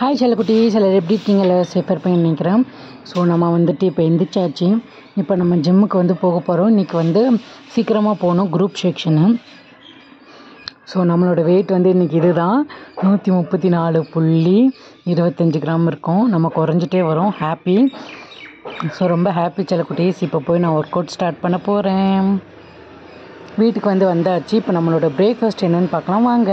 Hi செல்லக்குட்டி சிலர் எப்படி இருக்கீங்க? எல்லாம் சேஃபாக இருப்பீங்கன்னு நினைக்கிறேன். ஸோ நம்ம வந்துட்டு இப்போ எந்திரிச்சாச்சு. இப்போ நம்ம ஜிம்முக்கு வந்து போக போகிறோம் இன்றைக்கி வந்து சீக்கிரமாக போகணும் குரூப் செக்ஷனு ஸோ நம்மளோட வெயிட் வந்து இன்றைக்கி இதுதான். நூற்றி முப்பத்தி நாலு புள்ளி இருபத்தஞ்சி கிராம் இருக்கும். நம்ம குறைஞ்சிட்டே வரோம். ஹாப்பி ஸோ ரொம்ப ஹாப்பி செல்லக்குட்டீஸ் இப்போ போய் நான் ஒர்க் அவுட் ஸ்டார்ட் பண்ண போகிறேன் வீட்டுக்கு வந்து வந்தாச்சு. இப்போ நம்மளோட பிரேக்ஃபாஸ்ட் என்னென்னு பார்க்கலாம். வாங்க.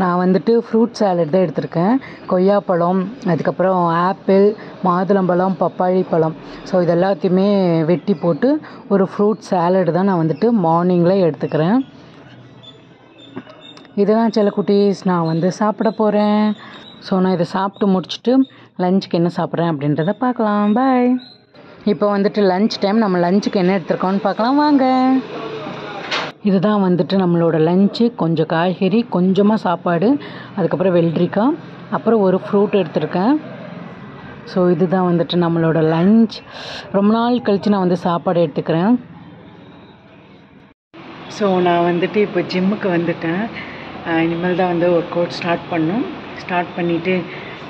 நான் வந்துட்டு ஃப்ரூட் சாலட் தான் எடுத்திருக்கேன். கொய்யாப்பழம் அதுக்கப்புறம் ஆப்பிள் மாதுளம்பழம் பப்பாளி பழம். ஸோ இது எல்லாத்தையுமே வெட்டி போட்டு ஒரு ஃப்ரூட் சாலட் தான் நான் வந்துட்டு மார்னிங்கில் எடுத்துக்கிறேன். இதுதான் சில குட்டீஸ் நான் வந்து சாப்பிட போகிறேன் ஸோ நான் இதை சாப்பிட்டு முடிச்சுட்டு லஞ்சுக்கு என்ன சாப்பிட்றேன் அப்படின்றத பார்க்கலாம். பாய் இப்போ வந்துட்டு லஞ்ச் டைம் நம்ம லஞ்சுக்கு என்ன எடுத்துருக்கோம்னு பார்க்கலாம். வாங்க. இதுதான் வந்துட்டு நம்மளோட லஞ்சு கொஞ்சம் காய்கறி கொஞ்சமாக சாப்பாடு அதுக்கப்புறம் வெள்ளரிக்காய் அப்புறம் ஒரு ஃப்ரூட் எடுத்திருக்கேன். ஸோ இதுதான் வந்துட்டு நம்மளோட லஞ்ச் ரொம்ப நாள் கழித்து நான் வந்து சாப்பாடு எடுத்துக்கிறேன். ஸோ நான் வந்துட்டு இப்போ ஜிம்முக்கு வந்துட்டேன். இனிமேல் தான் வந்து ஒர்க் அவுட் ஸ்டார்ட் பண்ணும். ஸ்டார்ட் பண்ணிவிட்டு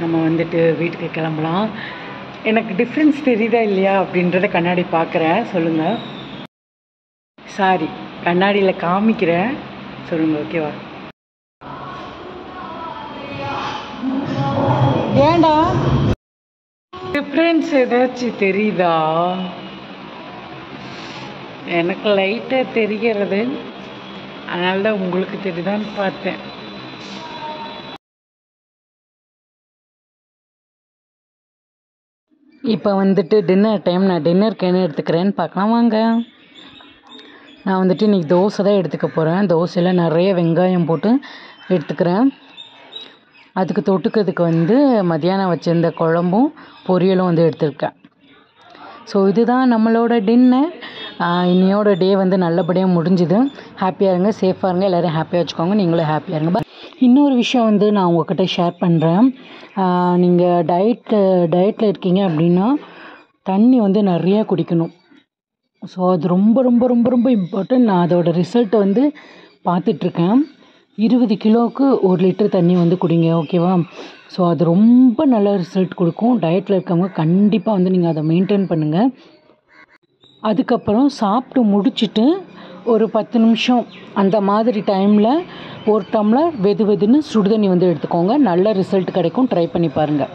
நம்ம வந்துட்டு வீட்டுக்கு கிளம்பலாம். எனக்கு டிஃப்ரென்ஸ் தெரியுதா இல்லையா அப்படின்றத கண்ணாடி பார்க்குறேன். சொல்லுங்கள் சாரி கண்ணாடியில் காமிக்கிறேன். சொல்லுங்கள் ஓகேவா ஏண்டா டிஃப்ரென்ஸ் ஏதாச்சும் தெரியுதா? எனக்கு லைட்டாக தெரிகிறது. அதனால தான் உங்களுக்கு தெரியுதான்னு பார்த்தேன். இப்போ வந்துட்டு டின்னர் டைம் நான் டின்னருக்கு என்ன எடுத்துக்கிறேன்னு பார்க்கலாம் வாங்க. நான் வந்துட்டு இன்றைக்கி தோசை தான் எடுத்துக்க போகிறேன் தோசையில் நிறைய வெங்காயம் போட்டு எடுத்துக்கிறேன். அதுக்கு தொட்டுக்கிறதுக்கு வந்து மத்தியானம் வச்சுருந்த குழம்பும் பொரியலும் வந்து எடுத்துருக்கேன். ஸோ இதுதான் நம்மளோட டின்னர் இன்னையோட டே வந்து நல்லபடியாக முடிஞ்சுது. ஹாப்பியாக இருங்க சேஃபாக இருங்க எல்லோரும் ஹாப்பியாக வச்சுக்கோங்க. நீங்களும் ஹாப்பியாக இருங்க. இன்னொரு விஷயம் வந்து நான் உங்ககிட்ட ஷேர் பண்ணுறேன் நீங்கள் டயட் டயட்டில் இருக்கீங்க அப்படின்னா தண்ணி வந்து நிறையா குடிக்கணும். ஸோ அது ரொம்ப ரொம்ப ரொம்ப ரொம்ப இம்பார்ட்டன்ட் நான் அதோட ரிசல்ட்டை வந்து பார்த்துட்ருக்கேன். இருபது கிலோவுக்கு ஒரு லிட்டர் தண்ணி வந்து குடிங்க ஓகேவா ஸோ அது ரொம்ப நல்ல ரிசல்ட் கொடுக்கும். டயட்டில் இருக்கவங்க கண்டிப்பாக வந்து நீங்கள் அதை மெயின்டைன் பண்ணுங்கள் அதுக்கப்புறம் சாப்பிட்டு முடிச்சுட்டு ஒரு பத்து நிமிஷம் அந்த மாதிரி டைமில் ஒரு டம்ளர் வெது வெதுன்னு சுடுதண்ணி வந்து எடுத்துக்கோங்க. நல்ல ரிசல்ட் கிடைக்கும். ட்ரை பண்ணி பாருங்கள்